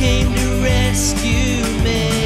came to rescue me.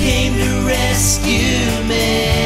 Came to rescue me.